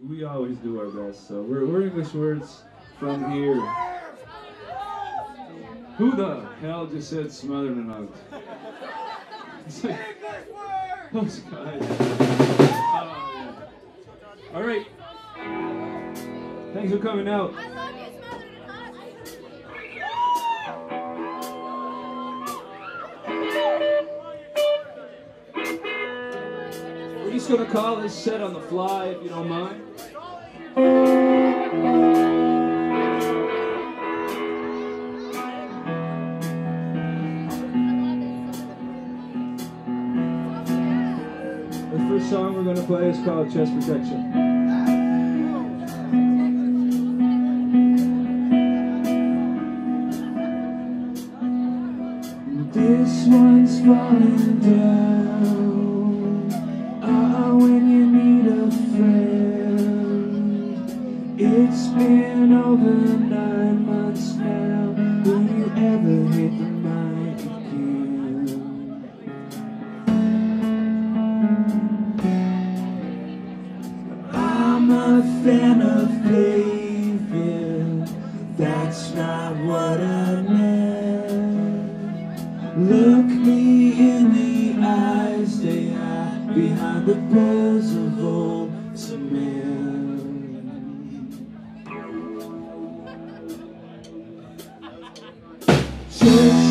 We always do our best, so we're, we're English words from here. Who the hell just said smothered and hugged? It's those guys. All right. Thanks for coming out. Gonna call this set on the fly, if you don't mind. The first song we're gonna play is called Chest Protection. This one's falling down. I'm a fan of Playville. That's not what I meant. Look me in the eyes, they hide behind the poles of old cement. Just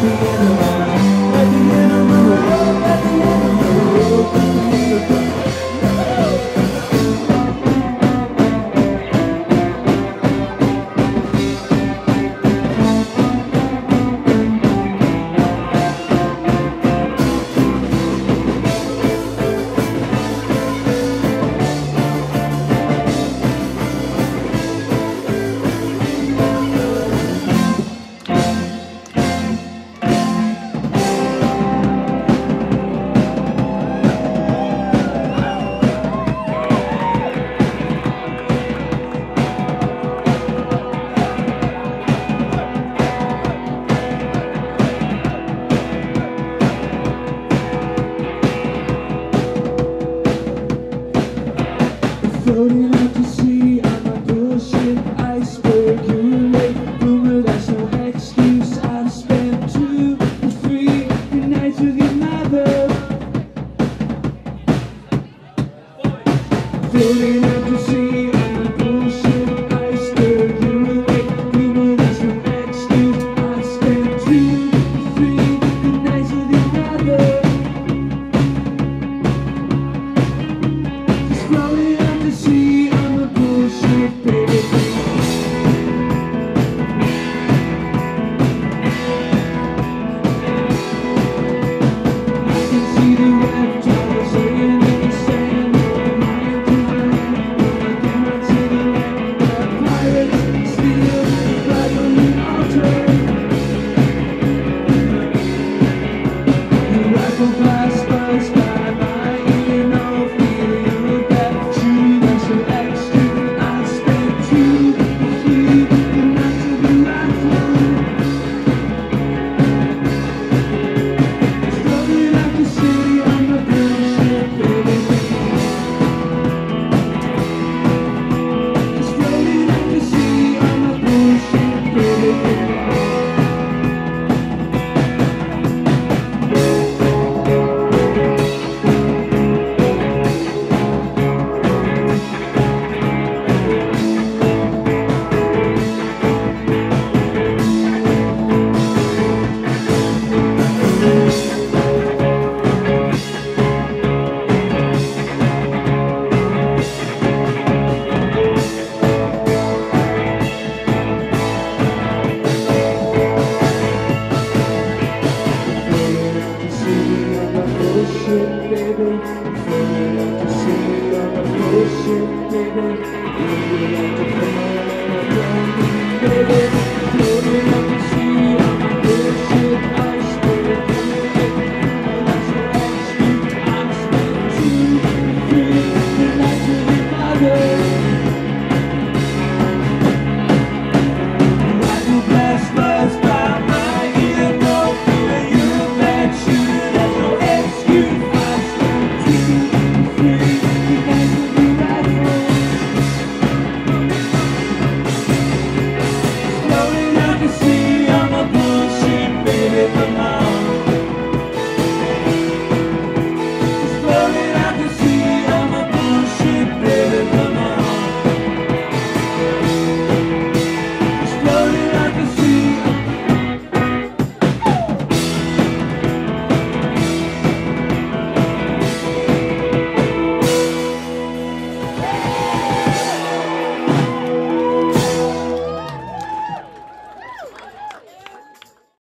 Floating